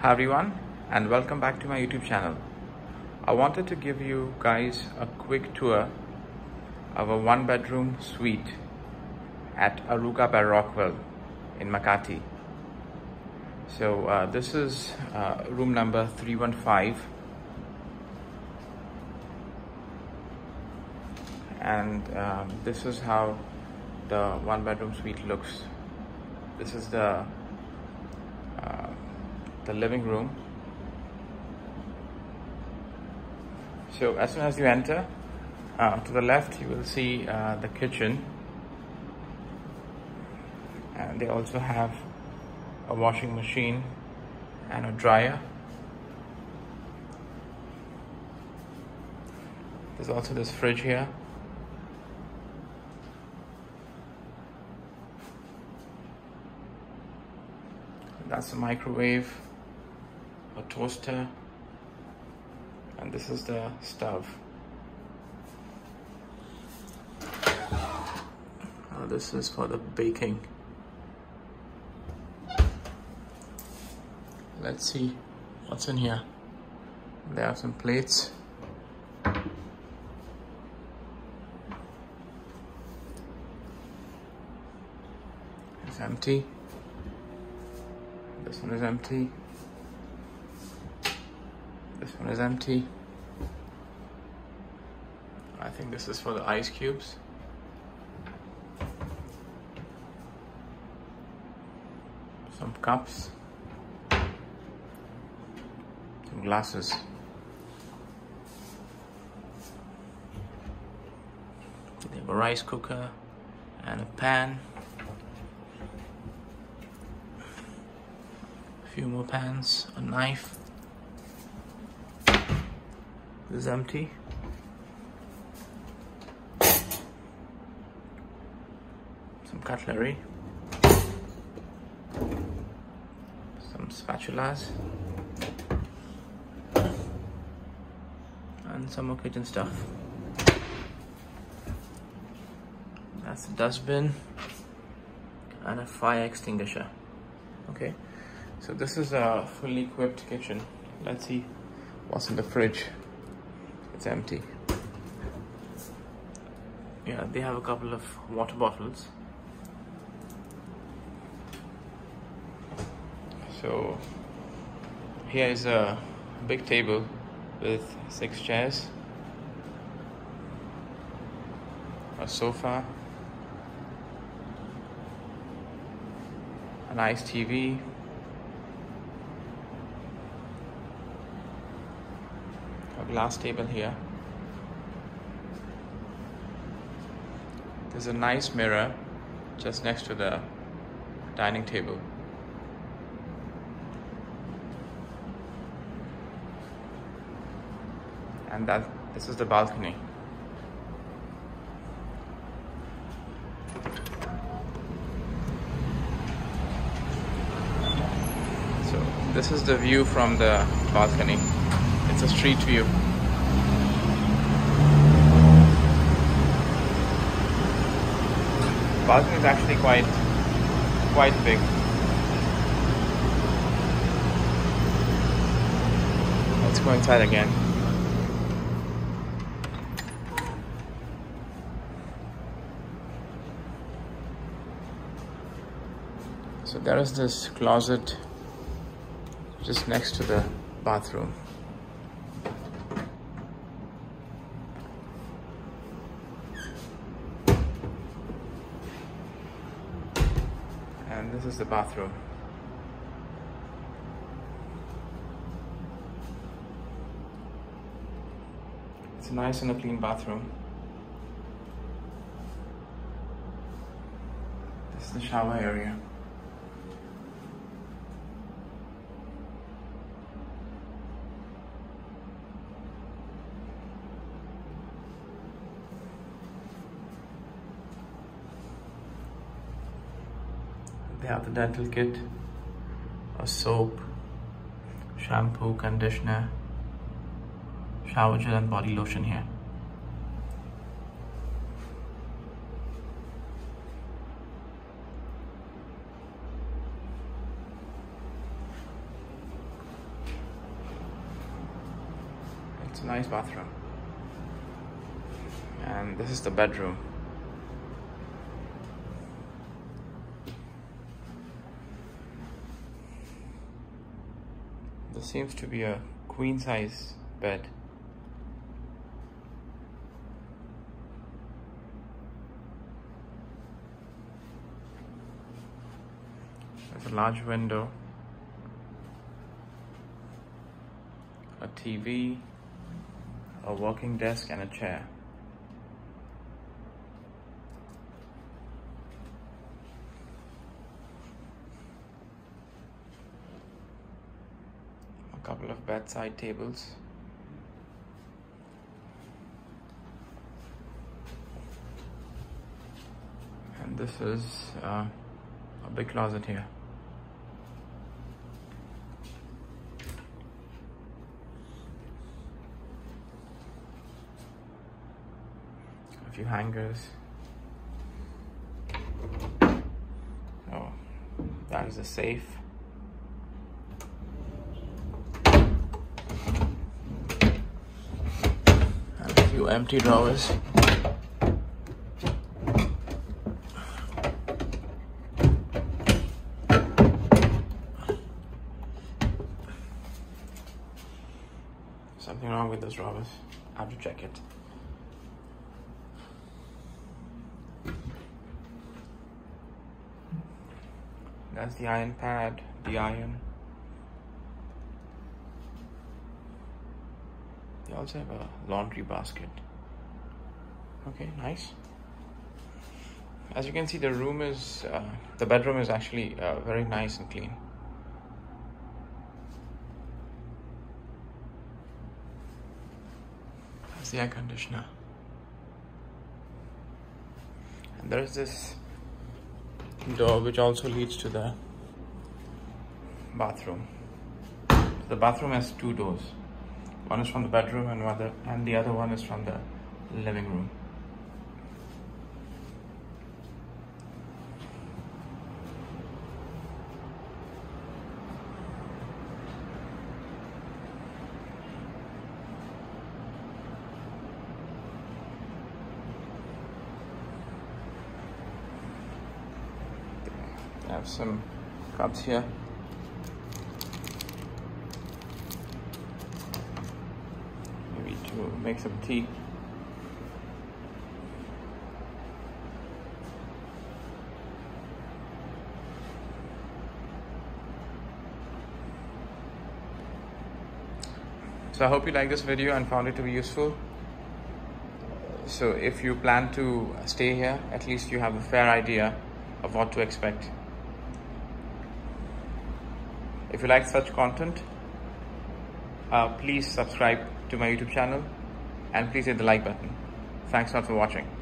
Hi everyone and welcome back to my YouTube channel. I wanted to give you guys a quick tour of a one bedroom suite at Aruga by Rockwell in Makati. So uh, this is uh, room number 315 and um, this is how the one bedroom suite looks. This is the uh, the living room. So as soon as you enter, uh, to the left you will see uh, the kitchen and they also have a washing machine and a dryer. There's also this fridge here. That's a microwave, toaster, and this is the stove. Uh, this is for the baking. Let's see what's in here. There are some plates. It's empty. This one is empty. This one is empty. I think this is for the ice cubes. Some cups. Some glasses. They have a rice cooker and a pan. A few more pans, a knife. This is empty. Some cutlery. Some spatulas. And some more kitchen stuff. That's a dustbin and a fire extinguisher. Okay, so this is a fully equipped kitchen. Let's see what's in the fridge. It's empty. Yeah, they have a couple of water bottles. So here is a big table with six chairs, a sofa, a nice TV, glass table here. There's a nice mirror just next to the dining table. And that this is the balcony. So this is the view from the balcony. It's a street view. balcony is actually quite quite big. Let's go inside again. So there is this closet just next to the bathroom. And this is the bathroom. It's a nice and a clean bathroom. This is the shower area. they have the dental kit, a soap, shampoo, conditioner, shower gel and body lotion here. It's a nice bathroom. And this is the bedroom. This seems to be a queen size bed. There's a large window, a TV, a working desk, and a chair. Couple of bedside tables. And this is uh, a big closet here. a few hangers. Oh, that is a safe. And a few empty drawers. Something wrong with those drawers. I have to check it. That's the iron pad, the iron. Also have a laundry basket. Okay, nice. As you can see, the room is, uh, the bedroom is actually uh, very nice and clean. That's the air conditioner. And there is this door which also leads to the bathroom. The bathroom has two doors. One is from the bedroom and other and the other one is from the living room. I have some cups here. Maybe to make some tea. So I hope you like this video and found it to be useful. So if you plan to stay here, at least you have a fair idea of what to expect. If you like such content, uh, please subscribe to my YouTube channel and please hit the like button. Thanks a lot for watching.